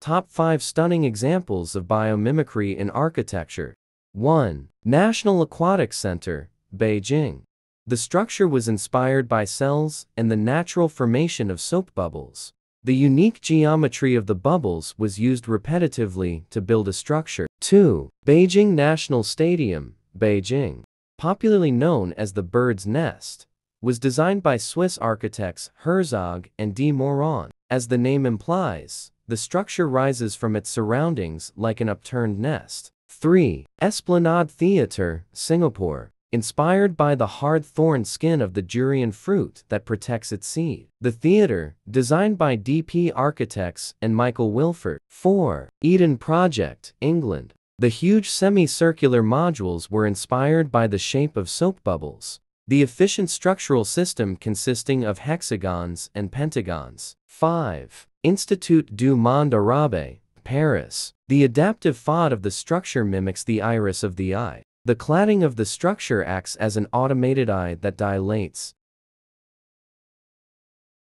Top 5 Stunning Examples of Biomimicry in Architecture 1. National Aquatic Center, Beijing. The structure was inspired by cells and the natural formation of soap bubbles. The unique geometry of the bubbles was used repetitively to build a structure. 2. Beijing National Stadium, Beijing. Popularly known as the Bird's Nest, was designed by Swiss architects Herzog and de Meuron. As the name implies, the structure rises from its surroundings like an upturned nest. 3. Esplanade Theatre, Singapore. Inspired by the hard thorn skin of the durian fruit that protects its seed. The theater, designed by DP Architects and Michael Wilford. 4. Eden Project, England. The huge semicircular modules were inspired by the shape of soap bubbles. The efficient structural system consisting of hexagons and pentagons. 5. Institut du Monde Arabe, Paris. The adaptive facade of the structure mimics the iris of the eye. The cladding of the structure acts as an automated eye that dilates,